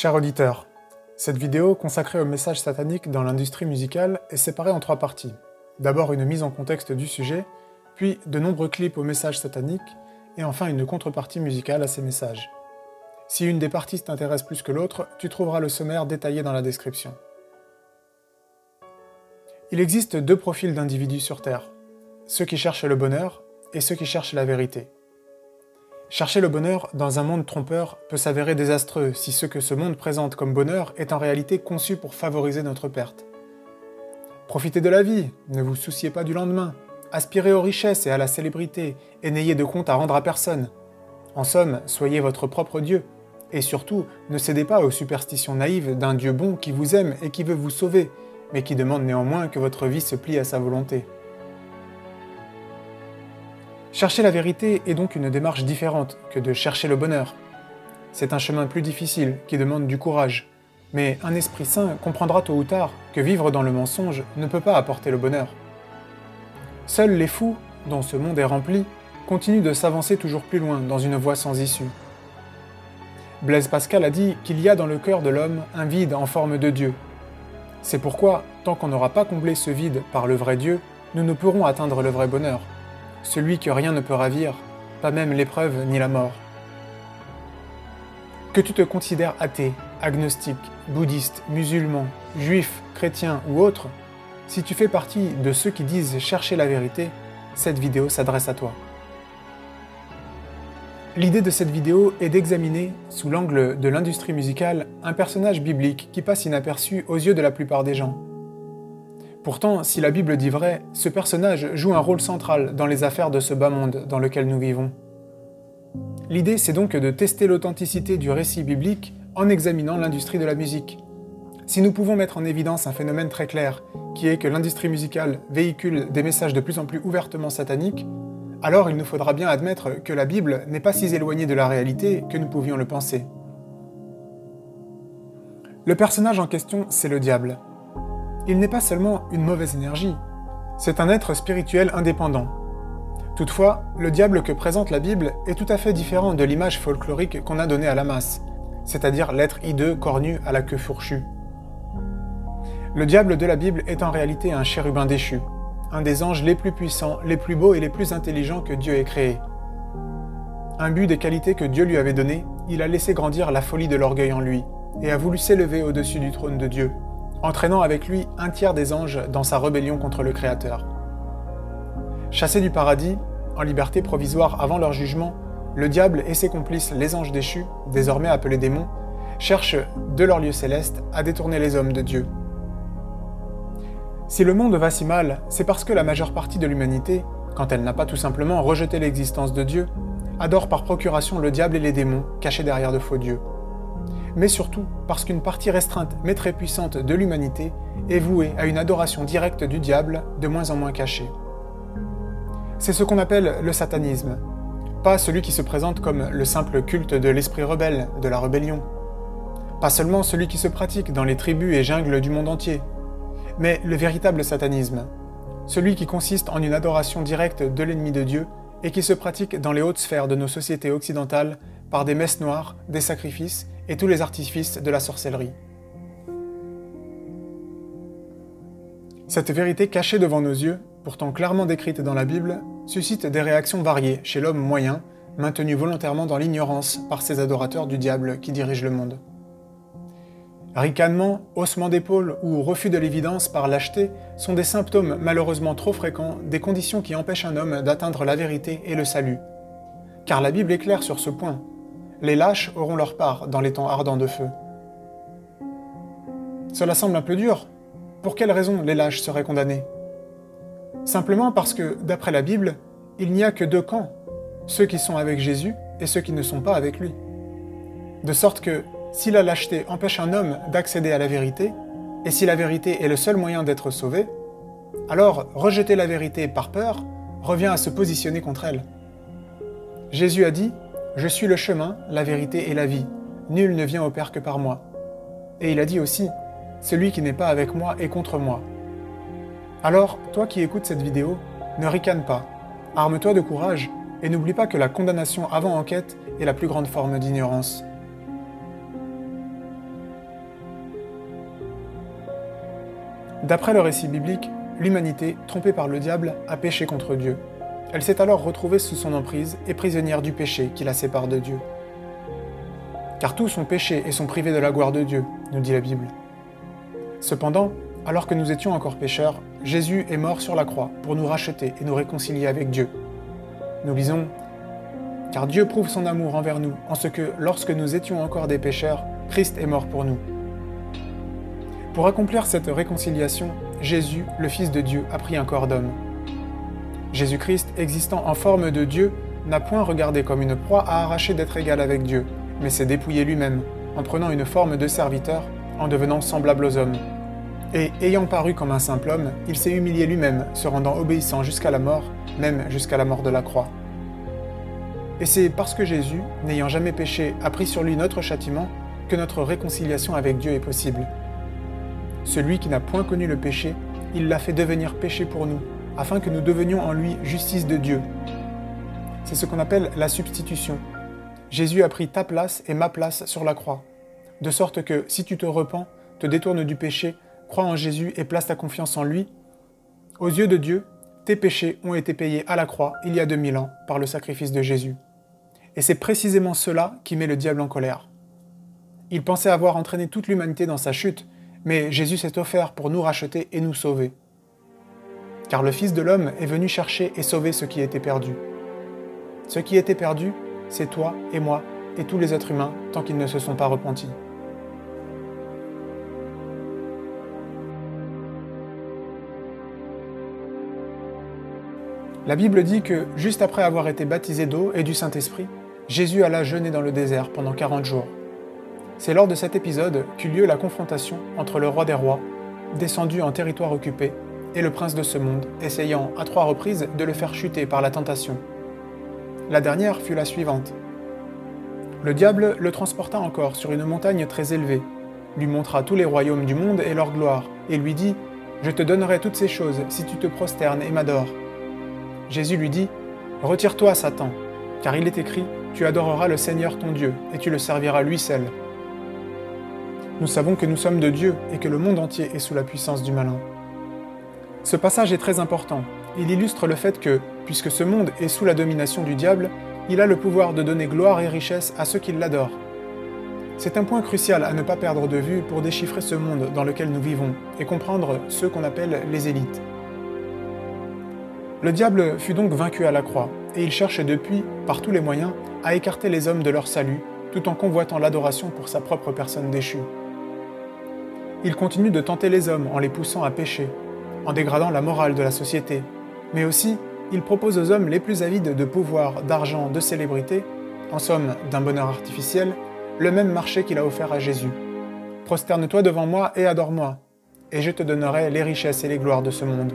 Cher auditeur, cette vidéo consacrée au message satanique dans l'industrie musicale est séparée en trois parties. D'abord une mise en contexte du sujet, puis de nombreux clips au message satanique, et enfin une contrepartie musicale à ces messages. Si une des parties t'intéresse plus que l'autre, tu trouveras le sommaire détaillé dans la description. Il existe deux profils d'individus sur Terre, ceux qui cherchent le bonheur et ceux qui cherchent la vérité. Chercher le bonheur dans un monde trompeur peut s'avérer désastreux si ce que ce monde présente comme bonheur est en réalité conçu pour favoriser notre perte. Profitez de la vie, ne vous souciez pas du lendemain, aspirez aux richesses et à la célébrité, et n'ayez de compte à rendre à personne. En somme, soyez votre propre Dieu, et surtout, ne cédez pas aux superstitions naïves d'un Dieu bon qui vous aime et qui veut vous sauver, mais qui demande néanmoins que votre vie se plie à sa volonté. Chercher la vérité est donc une démarche différente que de chercher le bonheur. C'est un chemin plus difficile qui demande du courage, mais un esprit sain comprendra tôt ou tard que vivre dans le mensonge ne peut pas apporter le bonheur. Seuls les fous, dont ce monde est rempli, continuent de s'avancer toujours plus loin dans une voie sans issue. Blaise Pascal a dit qu'il y a dans le cœur de l'homme un vide en forme de Dieu. C'est pourquoi, tant qu'on n'aura pas comblé ce vide par le vrai Dieu, nous ne pourrons atteindre le vrai bonheur celui que rien ne peut ravir, pas même l'épreuve ni la mort. Que tu te considères athée, agnostique, bouddhiste, musulman, juif, chrétien ou autre, si tu fais partie de ceux qui disent chercher la vérité, cette vidéo s'adresse à toi. L'idée de cette vidéo est d'examiner, sous l'angle de l'industrie musicale, un personnage biblique qui passe inaperçu aux yeux de la plupart des gens. Pourtant, si la Bible dit vrai, ce personnage joue un rôle central dans les affaires de ce bas monde dans lequel nous vivons. L'idée, c'est donc de tester l'authenticité du récit biblique en examinant l'industrie de la musique. Si nous pouvons mettre en évidence un phénomène très clair, qui est que l'industrie musicale véhicule des messages de plus en plus ouvertement sataniques, alors il nous faudra bien admettre que la Bible n'est pas si éloignée de la réalité que nous pouvions le penser. Le personnage en question, c'est le diable il n'est pas seulement une mauvaise énergie, c'est un être spirituel indépendant. Toutefois, le diable que présente la Bible est tout à fait différent de l'image folklorique qu'on a donnée à la masse, c'est-à-dire l'être hideux cornu à la queue fourchue. Le diable de la Bible est en réalité un chérubin déchu, un des anges les plus puissants, les plus beaux et les plus intelligents que Dieu ait créés. but des qualités que Dieu lui avait données, il a laissé grandir la folie de l'orgueil en lui, et a voulu s'élever au-dessus du trône de Dieu, entraînant avec lui un tiers des anges dans sa rébellion contre le Créateur. Chassé du paradis, en liberté provisoire avant leur jugement, le diable et ses complices, les anges déchus, désormais appelés démons, cherchent, de leur lieu céleste, à détourner les hommes de Dieu. Si le monde va si mal, c'est parce que la majeure partie de l'humanité, quand elle n'a pas tout simplement rejeté l'existence de Dieu, adore par procuration le diable et les démons cachés derrière de faux dieux mais surtout parce qu'une partie restreinte mais très puissante de l'humanité est vouée à une adoration directe du diable de moins en moins cachée. C'est ce qu'on appelle le satanisme, pas celui qui se présente comme le simple culte de l'esprit rebelle, de la rébellion, pas seulement celui qui se pratique dans les tribus et jungles du monde entier, mais le véritable satanisme, celui qui consiste en une adoration directe de l'ennemi de Dieu et qui se pratique dans les hautes sphères de nos sociétés occidentales par des messes noires, des sacrifices et tous les artifices de la sorcellerie. Cette vérité cachée devant nos yeux, pourtant clairement décrite dans la Bible, suscite des réactions variées chez l'homme moyen, maintenu volontairement dans l'ignorance par ces adorateurs du diable qui dirigent le monde. Ricanement, haussement d'épaule ou refus de l'évidence par lâcheté sont des symptômes malheureusement trop fréquents des conditions qui empêchent un homme d'atteindre la vérité et le salut. Car la Bible est claire sur ce point les lâches auront leur part dans les temps ardents de feu. Cela semble un peu dur. Pour quelle raison les lâches seraient condamnés? Simplement parce que, d'après la Bible, il n'y a que deux camps, ceux qui sont avec Jésus et ceux qui ne sont pas avec lui. De sorte que, si la lâcheté empêche un homme d'accéder à la vérité, et si la vérité est le seul moyen d'être sauvé, alors rejeter la vérité par peur revient à se positionner contre elle. Jésus a dit je suis le chemin, la vérité et la vie. Nul ne vient au Père que par moi. Et il a dit aussi, Celui qui n'est pas avec moi est contre moi. Alors, toi qui écoutes cette vidéo, ne ricane pas, arme-toi de courage et n'oublie pas que la condamnation avant enquête est la plus grande forme d'ignorance. D'après le récit biblique, l'humanité, trompée par le diable, a péché contre Dieu. Elle s'est alors retrouvée sous son emprise et prisonnière du péché qui la sépare de Dieu. Car tous ont péché et sont privés de la gloire de Dieu, nous dit la Bible. Cependant, alors que nous étions encore pécheurs, Jésus est mort sur la croix pour nous racheter et nous réconcilier avec Dieu. Nous lisons Car Dieu prouve son amour envers nous en ce que, lorsque nous étions encore des pécheurs, Christ est mort pour nous. Pour accomplir cette réconciliation, Jésus, le Fils de Dieu, a pris un corps d'homme. Jésus-Christ, existant en forme de Dieu, n'a point regardé comme une proie à arracher d'être égal avec Dieu, mais s'est dépouillé lui-même, en prenant une forme de serviteur, en devenant semblable aux hommes. Et ayant paru comme un simple homme, il s'est humilié lui-même, se rendant obéissant jusqu'à la mort, même jusqu'à la mort de la croix. Et c'est parce que Jésus, n'ayant jamais péché, a pris sur lui notre châtiment, que notre réconciliation avec Dieu est possible. Celui qui n'a point connu le péché, il l'a fait devenir péché pour nous, afin que nous devenions en lui justice de Dieu. C'est ce qu'on appelle la substitution. Jésus a pris ta place et ma place sur la croix, de sorte que si tu te repens, te détournes du péché, crois en Jésus et place ta confiance en lui, aux yeux de Dieu, tes péchés ont été payés à la croix il y a 2000 ans par le sacrifice de Jésus. Et c'est précisément cela qui met le diable en colère. Il pensait avoir entraîné toute l'humanité dans sa chute, mais Jésus s'est offert pour nous racheter et nous sauver. Car le Fils de l'homme est venu chercher et sauver ce qui était perdu. Ce qui était perdu, c'est toi et moi et tous les êtres humains tant qu'ils ne se sont pas repentis. La Bible dit que, juste après avoir été baptisé d'eau et du Saint-Esprit, Jésus alla jeûner dans le désert pendant 40 jours. C'est lors de cet épisode qu'eut lieu la confrontation entre le roi des rois, descendu en territoire occupé, et le prince de ce monde, essayant à trois reprises de le faire chuter par la tentation. La dernière fut la suivante. Le diable le transporta encore sur une montagne très élevée, lui montra tous les royaumes du monde et leur gloire, et lui dit Je te donnerai toutes ces choses si tu te prosternes et m'adores. Jésus lui dit Retire-toi, Satan, car il est écrit Tu adoreras le Seigneur ton Dieu, et tu le serviras lui seul. Nous savons que nous sommes de Dieu et que le monde entier est sous la puissance du malin. Ce passage est très important. Il illustre le fait que, puisque ce monde est sous la domination du diable, il a le pouvoir de donner gloire et richesse à ceux qui l'adorent. C'est un point crucial à ne pas perdre de vue pour déchiffrer ce monde dans lequel nous vivons et comprendre ceux qu'on appelle les élites. Le diable fut donc vaincu à la croix, et il cherche depuis, par tous les moyens, à écarter les hommes de leur salut, tout en convoitant l'adoration pour sa propre personne déchue. Il continue de tenter les hommes en les poussant à pécher, en dégradant la morale de la société, mais aussi il propose aux hommes les plus avides de pouvoir, d'argent, de célébrité, en somme d'un bonheur artificiel, le même marché qu'il a offert à Jésus. Prosterne-toi devant moi et adore-moi, et je te donnerai les richesses et les gloires de ce monde.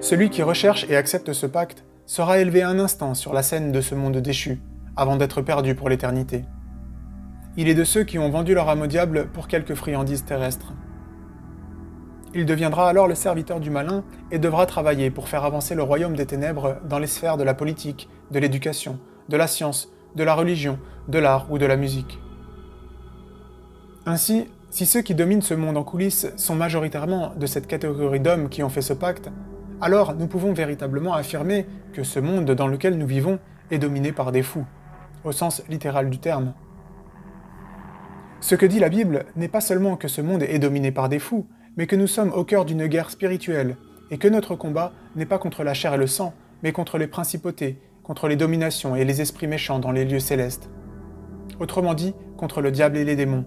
Celui qui recherche et accepte ce pacte sera élevé un instant sur la scène de ce monde déchu, avant d'être perdu pour l'éternité. Il est de ceux qui ont vendu leur âme au diable pour quelques friandises terrestres. Il deviendra alors le serviteur du malin et devra travailler pour faire avancer le royaume des ténèbres dans les sphères de la politique, de l'éducation, de la science, de la religion, de l'art ou de la musique. Ainsi, si ceux qui dominent ce monde en coulisses sont majoritairement de cette catégorie d'hommes qui ont fait ce pacte, alors nous pouvons véritablement affirmer que ce monde dans lequel nous vivons est dominé par des fous, au sens littéral du terme. Ce que dit la Bible n'est pas seulement que ce monde est dominé par des fous, mais que nous sommes au cœur d'une guerre spirituelle, et que notre combat n'est pas contre la chair et le sang, mais contre les principautés, contre les dominations et les esprits méchants dans les lieux célestes. Autrement dit, contre le diable et les démons.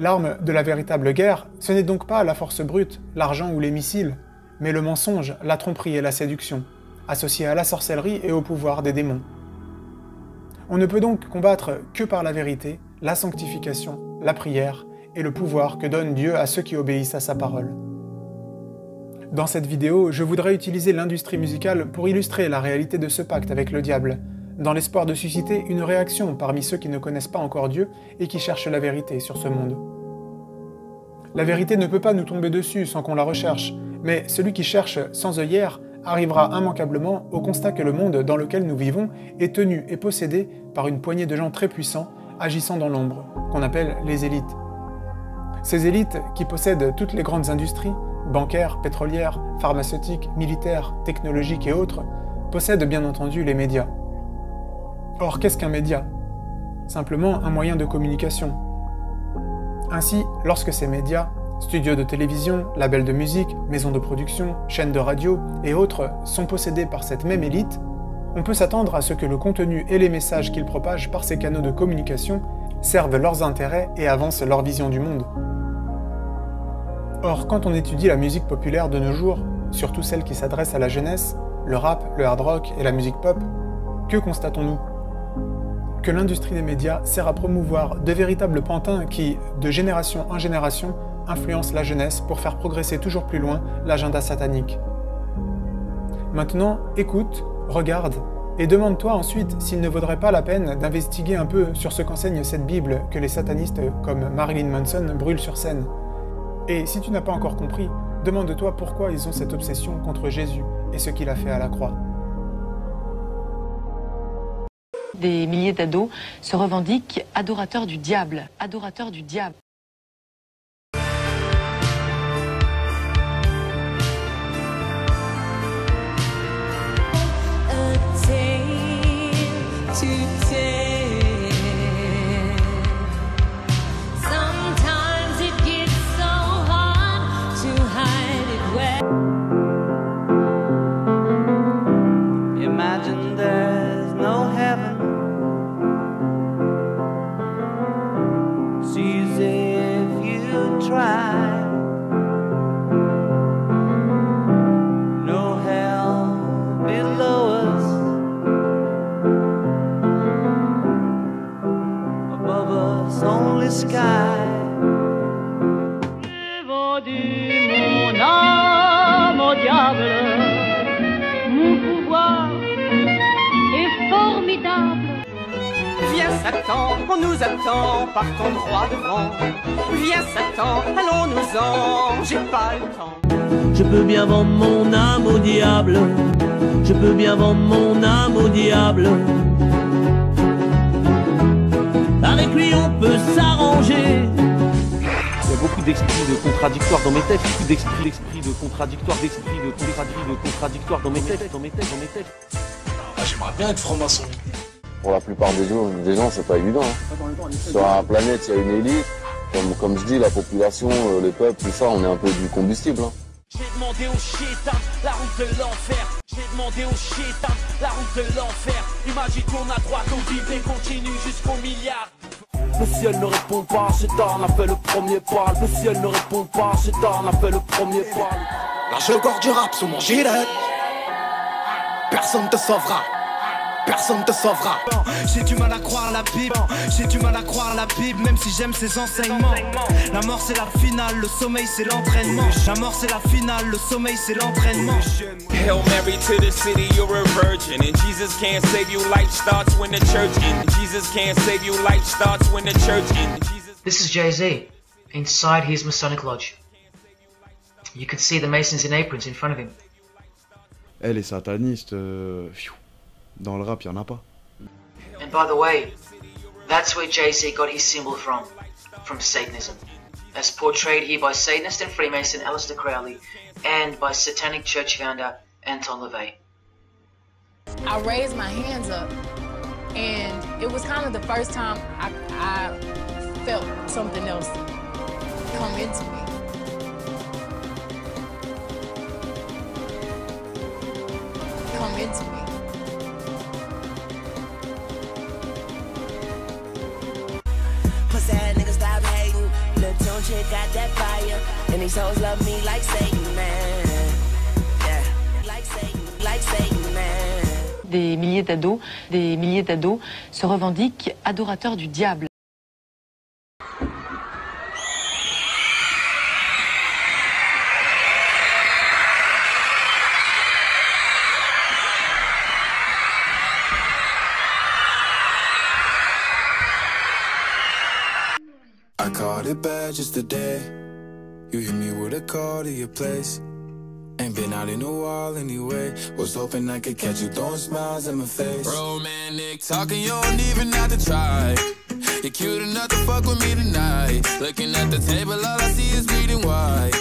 L'arme de la véritable guerre, ce n'est donc pas la force brute, l'argent ou les missiles, mais le mensonge, la tromperie et la séduction, associés à la sorcellerie et au pouvoir des démons. On ne peut donc combattre que par la vérité, la sanctification, la prière et le pouvoir que donne Dieu à ceux qui obéissent à sa parole. Dans cette vidéo, je voudrais utiliser l'industrie musicale pour illustrer la réalité de ce pacte avec le diable, dans l'espoir de susciter une réaction parmi ceux qui ne connaissent pas encore Dieu et qui cherchent la vérité sur ce monde. La vérité ne peut pas nous tomber dessus sans qu'on la recherche, mais celui qui cherche sans œillère arrivera immanquablement au constat que le monde dans lequel nous vivons est tenu et possédé par une poignée de gens très puissants agissant dans l'ombre, qu'on appelle les élites. Ces élites, qui possèdent toutes les grandes industries, bancaires, pétrolières, pharmaceutiques, militaires, technologiques et autres, possèdent bien entendu les médias. Or, qu'est-ce qu'un média? Simplement un moyen de communication. Ainsi, lorsque ces médias, studios de télévision, labels de musique, maisons de production, chaînes de radio et autres sont possédés par cette même élite, on peut s'attendre à ce que le contenu et les messages qu'ils propagent par ces canaux de communication servent leurs intérêts et avancent leur vision du monde. Or, quand on étudie la musique populaire de nos jours, surtout celle qui s'adresse à la jeunesse, le rap, le hard rock et la musique pop, que constatons-nous? Que l'industrie des médias sert à promouvoir de véritables pantins qui, de génération en génération, influencent la jeunesse pour faire progresser toujours plus loin l'agenda satanique. Maintenant, écoute, regarde, et demande-toi ensuite s'il ne vaudrait pas la peine d'investiguer un peu sur ce qu'enseigne cette Bible que les satanistes comme Marilyn Manson brûlent sur scène. Et si tu n'as pas encore compris, demande-toi pourquoi ils ont cette obsession contre Jésus et ce qu'il a fait à la croix. Des milliers d'ados se revendiquent adorateurs du diable, adorateurs du diable. Nous attend, partons droit devant. Viens Satan, allons-nous-en, j'ai pas le temps. Je peux bien vendre mon âme au diable, je peux bien vendre mon âme au diable. Avec lui on peut s'arranger. Il y a beaucoup d'esprits de contradictoires dans mes textes, beaucoup d'esprits, d'esprits de contradictoires, d'esprits de contradictoires, de contradictoires dans mes textes, dans mes textes, dans mes textes. Ah, J'aimerais bien être franc-maçon pour la plupart des gens, des gens c'est pas évident. Hein. Sur la planète, il y a une élite. Comme, comme je dis, la population, euh, les peuples, tout ça, on est un peu du combustible. Hein. J'ai demandé au chétan la route de l'enfer. J'ai demandé au chétan la route de l'enfer. Imagine qu'on a droit au vivre et continue jusqu'au milliard. Le ciel ne répond pas, Chétan a fait le premier pas. Le ciel ne répond pas, Chétan a fait le premier pas. Là j'ai le corps du rap sous mon gilet. Personne te sauvera personne te sauvera. J'ai du mal à croire la Bible, j'ai du mal à croire la Bible, même si j'aime ses enseignements. La mort c'est la finale, le sommeil c'est l'entraînement. La mort c'est la finale, le sommeil c'est l'entraînement. Hail Mary to the city, you're a virgin. And Jesus can't save you, life starts when the church ends. Jesus can't save you, life starts when the church ends. This is Jay Z inside his Masonic Lodge. You could see the Masons in aprons in front of him. Elle est sataniste. Euh, Dans le rap, il n'y en a pas. And by the way, that's where Jay-Z got his symbol from, from Satanism. As portrayed here by Satanist and Freemason Aleister Crowley and by Satanic Church founder Anton LaVey. I raised my hands up and it was kind of the first time I, I felt something else come into me. Come into me. Des milliers d'ados, des milliers d'ados se revendiquent adorateurs du diable. It bad just today. You hit me with a call to your place. Ain't been out in a while anyway. Was hoping I could catch you throwing smiles in my face. Romantic talking, you don't even have to try. You're cute enough to fuck with me tonight. Looking at the table, all I see is bleeding white.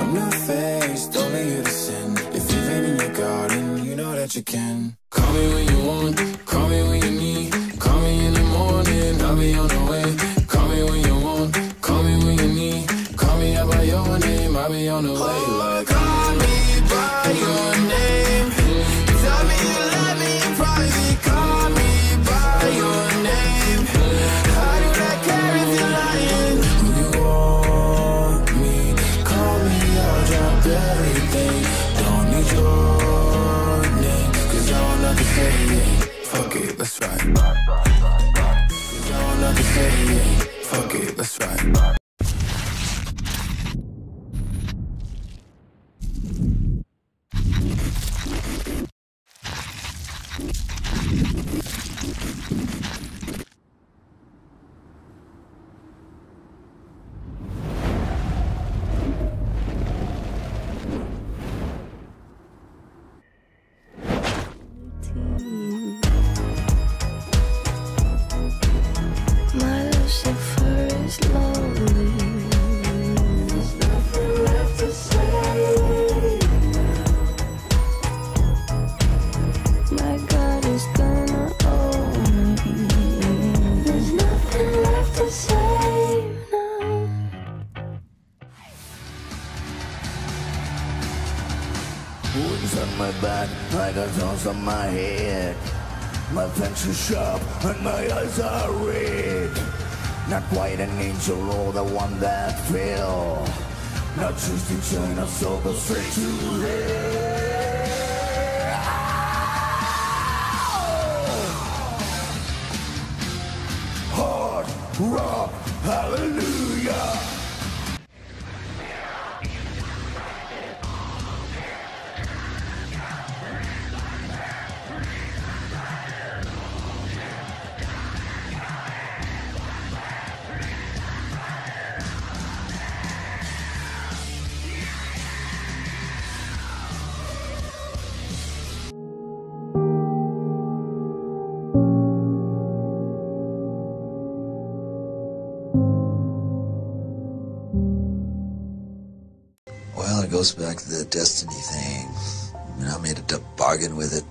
I'm not faced, only here to sin. If you've in your garden, you know that you can. Call me when you want, call me when you need. Call me in the morning, I'll be on the way. probably on the way. Like, my head. My fangs are sharp and my eyes are red. Not quite an angel or the one that fell. Not just in China, so go straight to hell. Rock, hallelujah. It goes back to the destiny thing. I mean, I made a bargain with it,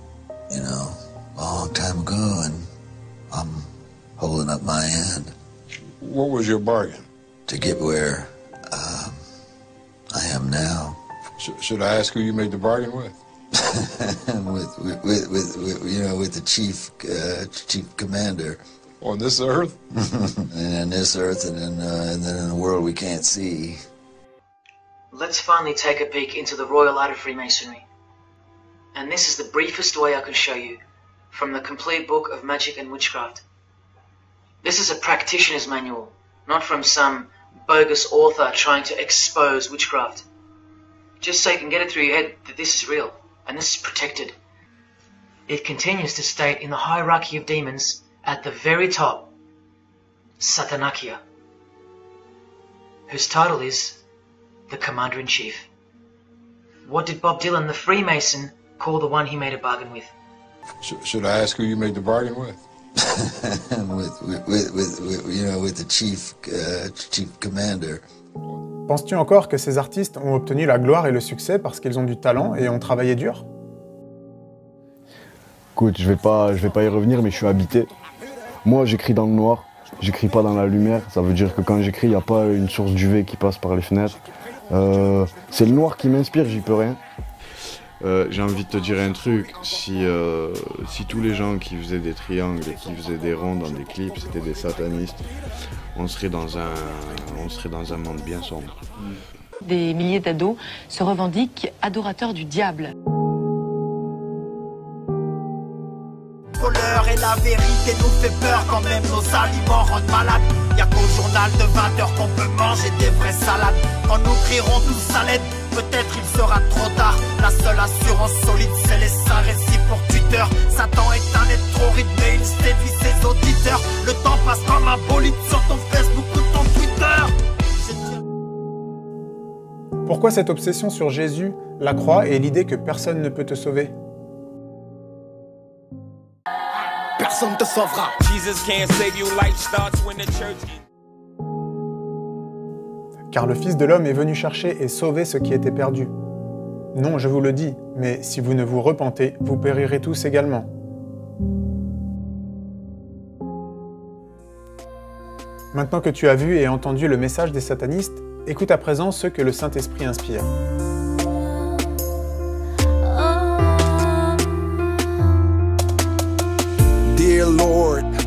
you know, a long time ago, and I'm holding up my end What was your bargain? to get where um, I am now. Sh- should I ask who you made the bargain with? with, with, with, with, you know, with the chief, uh, chief commander. On this earth? and in this earth, and then, uh, and then in the world we can't see. Let's finally take a peek into the royal art of Freemasonry. And this is the briefest way I can show you from the complete book of magic and witchcraft. This is a practitioner's manual, not from some bogus author trying to expose witchcraft. Just so you can get it through your head that this is real and this is protected. It continues to state in the hierarchy of demons at the very top, Satanakia, whose title is the Commander in Chief. What did Bob Dylan, the Freemason, call the one he made a bargain with? Sh- should I ask who you made the bargain with? with, with, with, with, with, you know, with the chief, uh, chief commander. Penses-tu encore que ces artistes ont obtenu la gloire et le succès parce qu'ils ont du talent et ont travaillé dur? Écoute, je vais pas, je vais pas y revenir, mais je suis habité. Moi, j'écris dans le noir, j'écris pas dans la lumière. Ça veut dire que quand j'écris, il n'y a pas une source d'UV qui passe par les fenêtres. Euh, c'est le noir qui m'inspire, j'y peux rien. Euh, J'ai envie de te dire un truc, si, euh, si tous les gens qui faisaient des triangles et qui faisaient des ronds dans des clips, c'était des satanistes, on serait dans un, on serait dans un monde bien sombre. Des milliers d'ados se revendiquent adorateurs du diable. Et la vérité nous fait peur quand même nos aliments rendent malades. Y a qu'au journal de 20 heures qu'on peut manger des vraies salades. Quand nous crierons tous à l'aide, peut-être il sera trop tard. La seule assurance solide, c'est les saints récits pour Twitter. Satan est un être trop rythmé, il séduit ses auditeurs. Le temps passe comme un bolide sur ton Facebook ou ton Twitter. Pourquoi cette obsession sur Jésus, la croix et l'idée que personne ne peut te sauver? Personne te sauvera. Jesus can't save you, life starts when the church Car le Fils de l'homme est venu chercher et sauver ce qui était perdu. Non, je vous le dis, mais si vous ne vous repentez, vous périrez tous également. Maintenant que tu as vu et entendu le message des satanistes, écoute à présent ce que le Saint-Esprit inspire.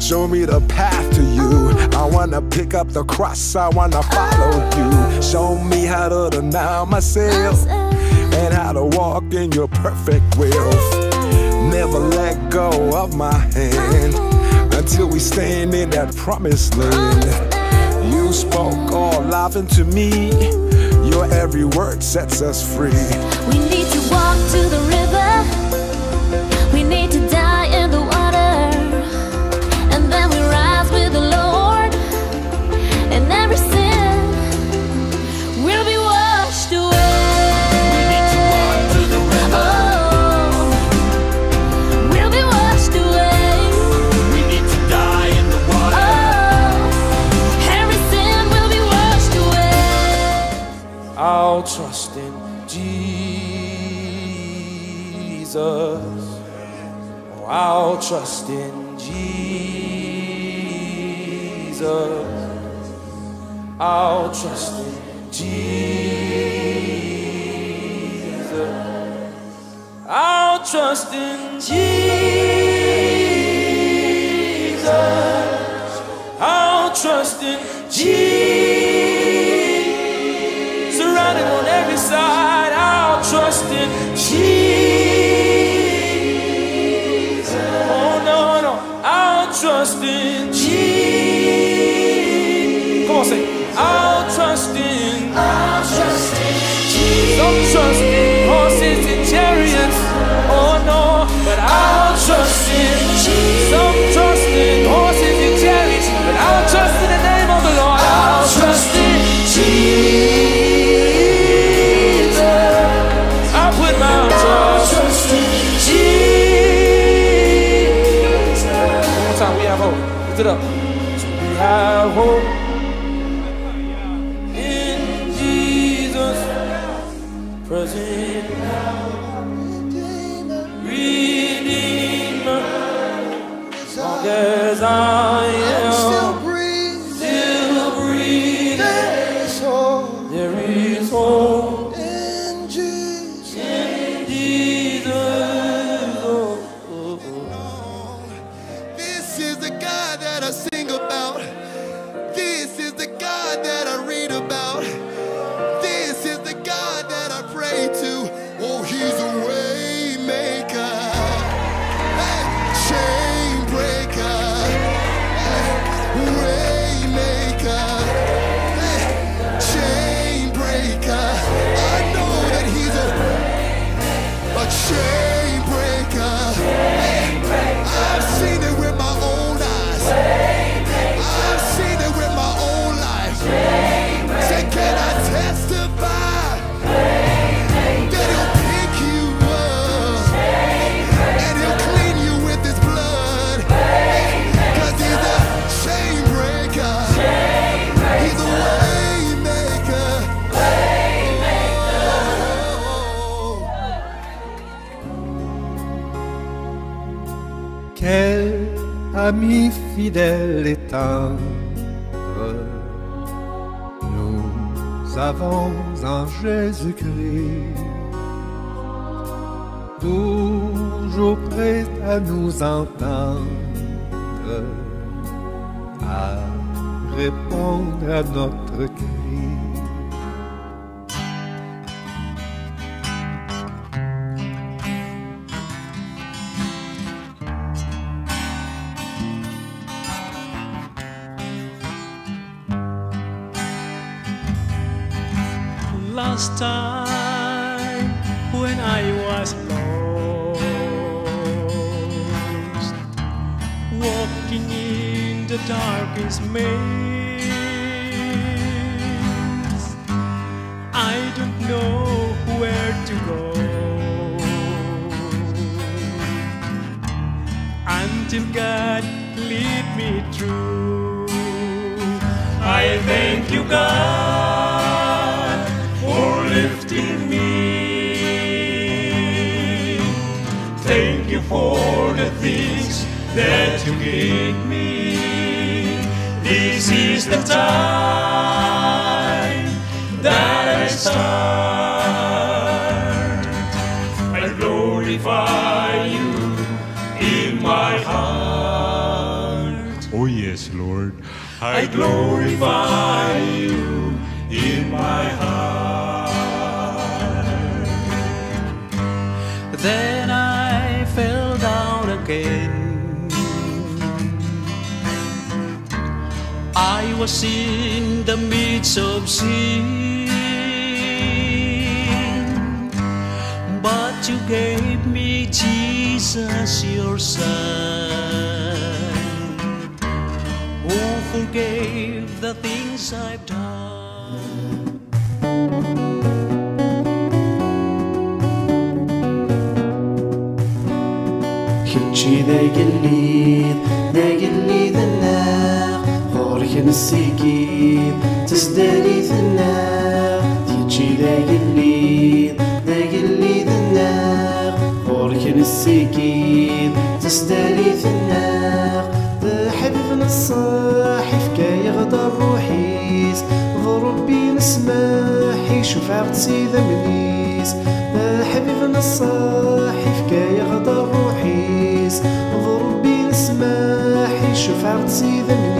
Show me the path to you. I wanna pick up the cross, I wanna follow you. Show me how to deny myself and how to walk in your perfect will. Never let go of my hand until we stand in that promised land. You spoke all life into me, your every word sets us free. We need to walk to the river. Jesus. Oh, I'll trust in Jesus. I'll trust in Jesus. I'll trust in Jesus. I'll trust in Jesus. Austin. It up. We have hope ami fidèle et tendre nous avons en Jésus-Christ, toujours prêt à nous entendre, à répondre à notre cri. You, God, for lifting me. Thank you for the things that you gave me. This is the time that I start. I glorify you in my heart. Oh, yes, Lord. I glorify was in the midst of sin, but you gave me Jesus, your Son, who forgave the things I've تسدالي ثناق تيجي ذا يلي ذا يلي ذناق غورك نسيكيد تسدالي ثناق ذحبف نصاح فكا يغدر روحي. ضربي نسماح يشوف عقد سيدة منيس. يغدر روحيس يشوف عقد سيدة منيس.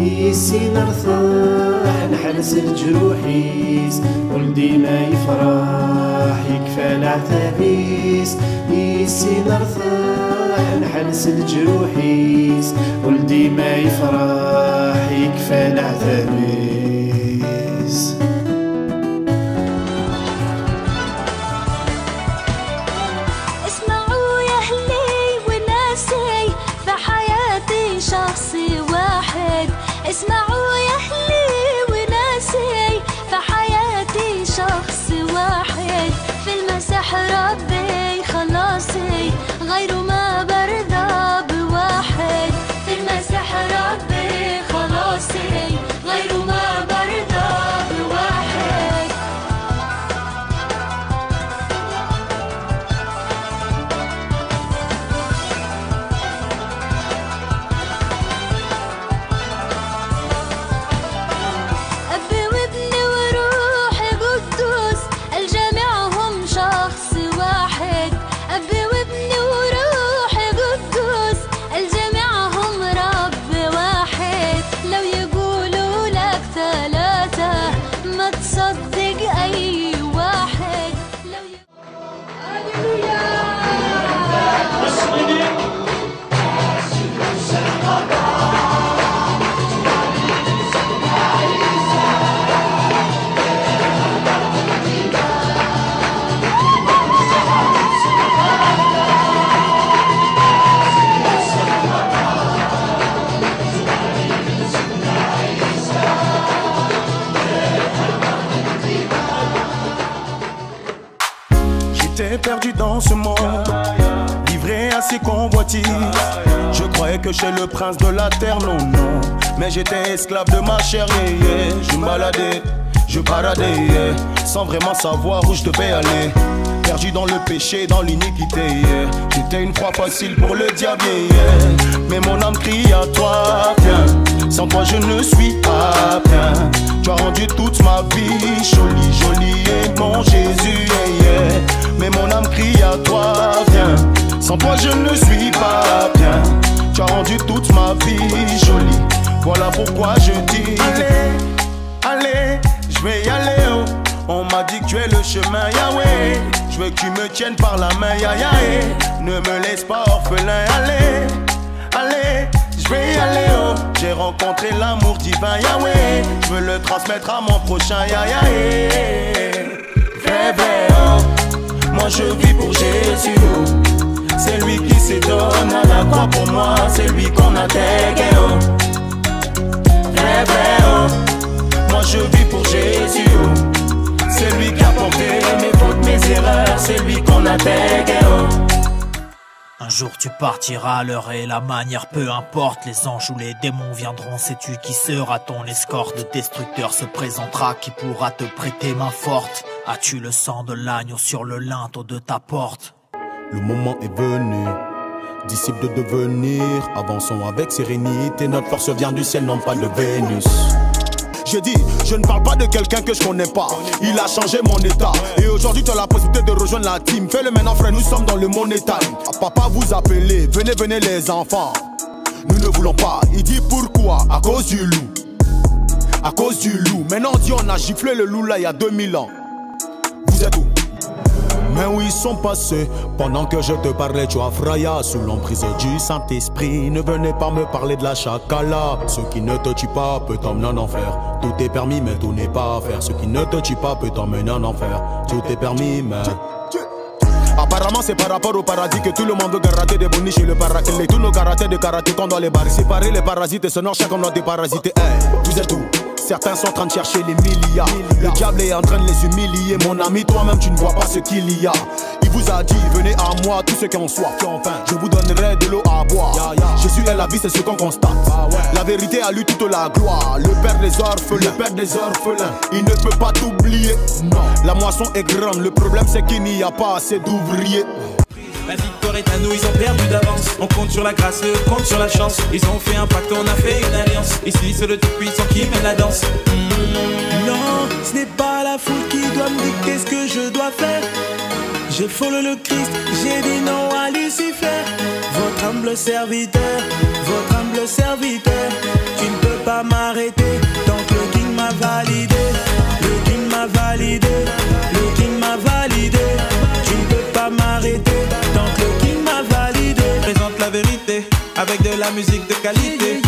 يسي نرثاح نحرس الجروحيس ولدي ما يفرح يكفى العتابيس يسي نرثاح نحرس الجروحيس ولدي ما يفرح يكفى العتابيس j'étais le prince de la terre, non, non. Mais j'étais esclave de ma chair, yeah, yeah. Je me baladais, je baladais, yeah. sans vraiment savoir où je devais aller. Perdu dans le péché, dans l'iniquité. J'étais une proie facile pour le diable. Mais mon âme crie à toi, viens. Sans toi, je ne suis pas bien. Tu as rendu toute ma vie jolie, jolie, et mon Jésus. Mais mon âme crie à toi, viens. Sans toi, je ne suis pas bien. Tu as rendu toute ma vie jolie. Voilà pourquoi je dis Allez, allez, je vais y aller. Oh. On m'a dit que tu es le chemin, Yahweh. Je veux que tu me tiennes par la main, ya, ya, eh. Ne me laisse pas orphelin, allez, allez, je vais y aller. Oh. J'ai rencontré l'amour divin, Yahweh. Je veux le transmettre à mon prochain, ya, ya, eh. Vrai, vrai, oh. Moi je vis pour Jésus. C'est lui qui se donne à la croix pour moi. C'est lui qu'on a dégué, oh. Vrai, vrai, oh. Moi je vis pour Jésus. oh. C'est lui qui a porté mes fautes, mes erreurs. C'est lui qu'on a dégué, oh. Un jour tu partiras, l'heure et la manière, peu importe. Les anges ou les démons viendront, sais-tu qui sera ton escorte destructeur se présentera, qui pourra te prêter main forte As-tu le sang de l'agneau sur le linteau de ta porte? Le moment est venu, disciple de devenir. Avançons avec sérénité, notre force vient du ciel, non pas de Vénus. J'ai dit, je ne parle pas de quelqu'un que je connais pas. Il a changé mon état. Et aujourd'hui, tu as la possibilité de rejoindre la team. Fais-le maintenant, frère, nous sommes dans le monétal. Ah, papa vous appelez, venez, venez les enfants. Nous ne voulons pas. Il dit pourquoi? À cause du loup. À cause du loup. Maintenant, on dit, on a giflé le loup là il y a 2000 ans. Vous êtes où? Mais où ils sont passés? Pendant que je te parlais, tu as fraya Sous l'emprise du Saint-Esprit. Ne venez pas me parler de la chacala Ce qui ne te tue pas peut t'emmener en enfer. Tout est permis mais tout n'est pas à faire. Ce qui ne te tue pas peut t'emmener en enfer. Tout est permis mais... Apparemment c'est par rapport au paradis que tout le monde veut gratter des bonnies chez le paraclet. Tous nos karatés de karaté qu'on doit les barrer Séparer les parasites et sonore chacun doit déparasiter hey, Vous êtes où? Certains sont en train de chercher les milliards. Le diable est en train de les humilier. Mon ami, toi-même, tu ne vois pas ce qu'il y a. Il vous a dit, venez à moi, tous ceux qui ont soif. Enfin, je vous donnerai de l'eau à boire. Jésus est la vie, c'est ce qu'on constate. La vérité a lu toute la gloire. Le père des orphelins, le père des orphelins. Il ne peut pas t'oublier. Non, la moisson est grande. Le problème, c'est qu'il n'y a pas assez d'ouvriers. La victoire est à nous, ils ont perdu d'avance. On compte sur la grâce, eux compte sur la chance. Ils ont fait un pacte, on a fait une alliance. Ici, c'est le tout-puissant qui mène la danse. Mmh. Non, ce n'est pas la foule qui doit me dicter ce que je dois faire. J'ai follow le Christ, j'ai dit non à Lucifer. Votre humble serviteur, votre humble serviteur. Tu ne peux pas m'arrêter tant que le King m'a validé. Le King m'a validé. Avec de la musique de qualité.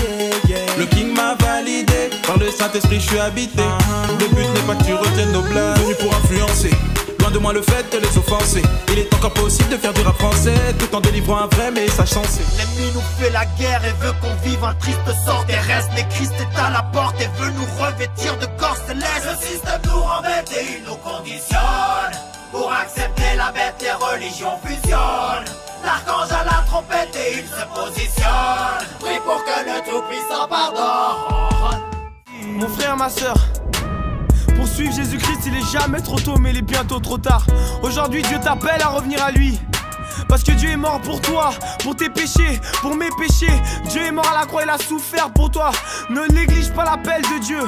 Le King m'a validé. Par le Saint-Esprit, je suis habité. Le but n'est pas que tu retiennes nos blagues. Venu pour influencer. Loin de moi le fait de les offenser. Il est encore possible de faire du rap français tout en délivrant un vrai message sensé. L'ennemi nous fait la guerre et veut qu'on vive un triste sort terrestre. Mais Christ est à la porte et veut nous revêtir de corps céleste. Le système nous rembête et il nous conditionne. Pour accepter la bête, les religions fusionnent. L'archange à la trompette et il se positionne. Prie pour que le Tout-Puissant pardonne. Mon frère, ma soeur. Suivre Jésus-Christ, il est jamais trop tôt, mais il est bientôt trop tard. Aujourd'hui, Dieu t'appelle à revenir à lui. Parce que Dieu est mort pour toi, pour tes péchés, pour mes péchés. Dieu est mort à la croix, il a souffert pour toi. Ne néglige pas l'appel de Dieu.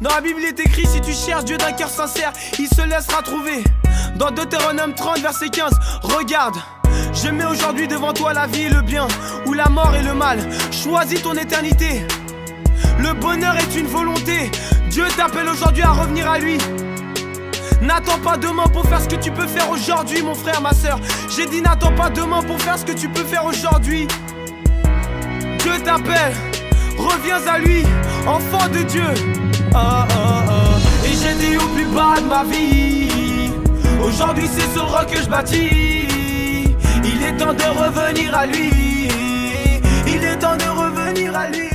Dans la Bible, il est écrit si tu cherches Dieu d'un cœur sincère, il se laissera trouver. Dans Deutéronome 30, verset 15, regarde. Je mets aujourd'hui devant toi la vie et le bien, ou la mort et le mal. Choisis ton éternité. Le bonheur est une volonté. Dieu t'appelle aujourd'hui à revenir à lui. N'attends pas demain pour faire ce que tu peux faire aujourd'hui, mon frère, ma soeur. J'ai dit n'attends pas demain pour faire ce que tu peux faire aujourd'hui. Dieu t'appelle, reviens à lui, enfant de Dieu. Ah, ah, ah. Et j'ai dit au plus bas de ma vie. Aujourd'hui c'est sur le roc que je bâtis. Il est temps de revenir à lui. Il est temps de revenir à lui.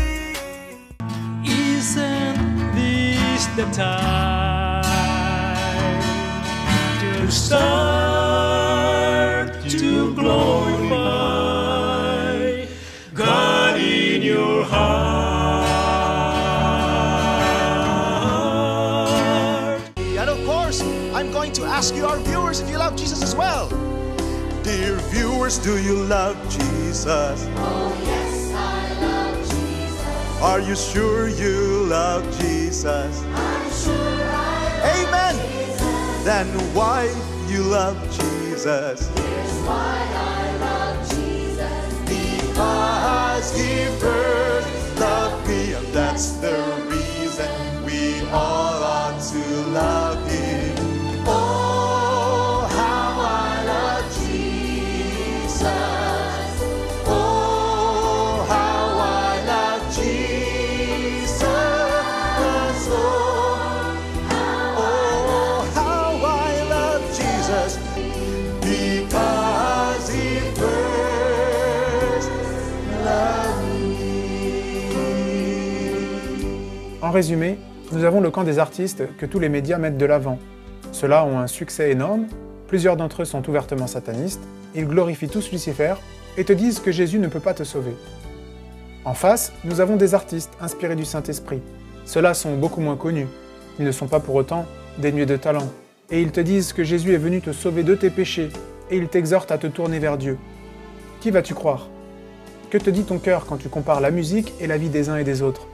Isn't this the time to start to glorify Course, I'm going to ask you, our viewers, if you love Jesus as well. Dear viewers, do you love Jesus? Oh, yes, I love Jesus. Are you sure you love Jesus? I'm sure I love Amen. Jesus. Then why you love Jesus? Here's why I love Jesus. Because he first loved me, and that's the résumé, nous avons le camp des artistes que tous les médias mettent de l'avant. Ceux-là ont un succès énorme, plusieurs d'entre eux sont ouvertement satanistes, ils glorifient tous Lucifer, et te disent que Jésus ne peut pas te sauver. En face, nous avons des artistes inspirés du Saint-Esprit. Ceux-là sont beaucoup moins connus. Ils ne sont pas pour autant dénués de talent. Et ils te disent que Jésus est venu te sauver de tes péchés, et ils t'exhortent à te tourner vers Dieu. Qui vas-tu croire? Que te dit ton cœur quand tu compares la musique et la vie des uns et des autres?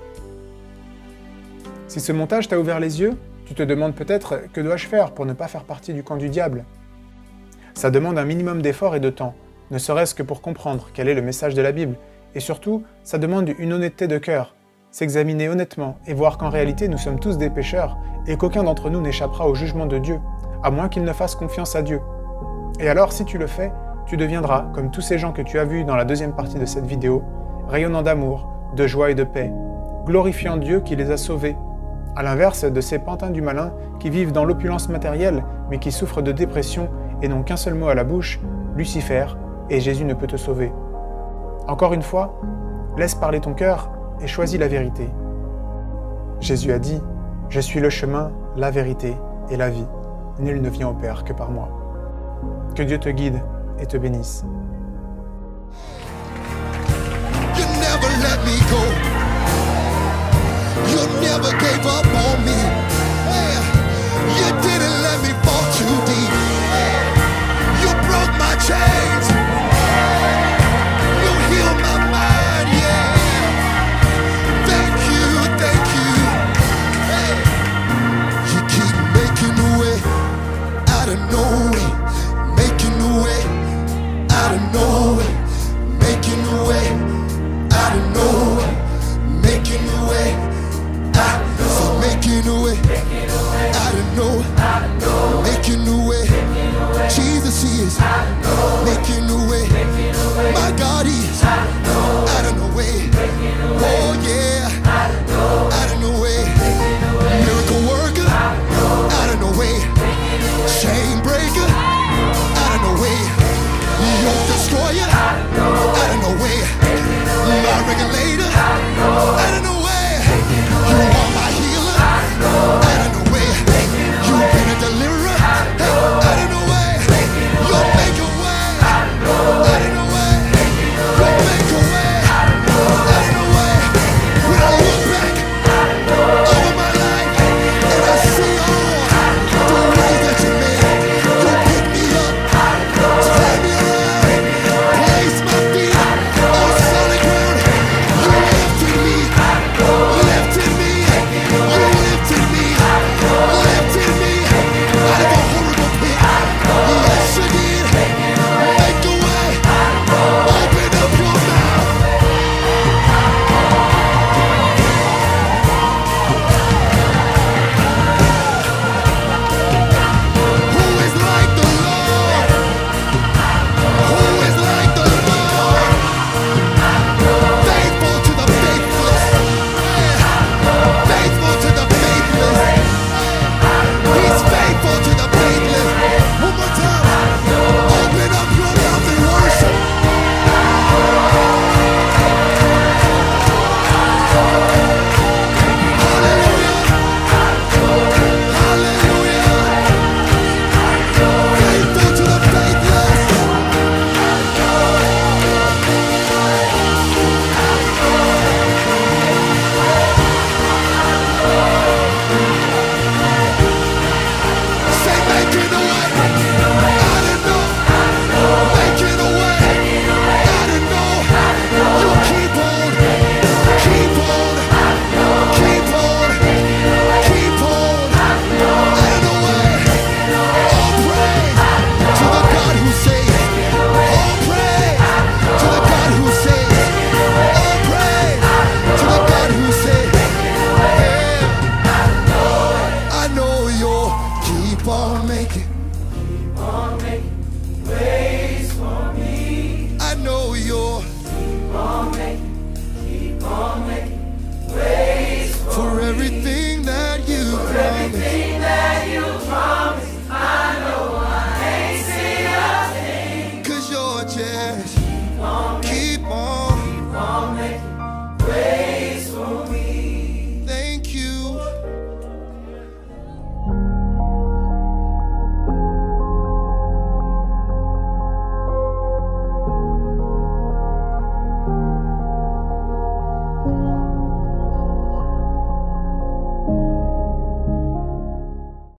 Si ce montage t'a ouvert les yeux, tu te demandes peut-être que dois-je faire pour ne pas faire partie du camp du diable? Ça demande un minimum d'effort et de temps, ne serait-ce que pour comprendre quel est le message de la Bible, et surtout, ça demande une honnêteté de cœur, s'examiner honnêtement et voir qu'en réalité nous sommes tous des pécheurs et qu'aucun d'entre nous n'échappera au jugement de Dieu, à moins qu'il ne fasse confiance à Dieu. Et alors, si tu le fais, tu deviendras, comme tous ces gens que tu as vus dans la deuxième partie de cette vidéo, rayonnant d'amour, de joie et de paix, glorifiant Dieu qui les a sauvés, à l'inverse de ces pantins du malin qui vivent dans l'opulence matérielle mais qui souffrent de dépression et n'ont qu'un seul mot à la bouche, Lucifer, et Jésus ne peut te sauver. Encore une fois, laisse parler ton cœur et choisis la vérité. Jésus a dit, Je suis le chemin, la vérité et la vie. Nul ne vient au Père que par moi. Que Dieu te guide et te bénisse. Never gave up on me.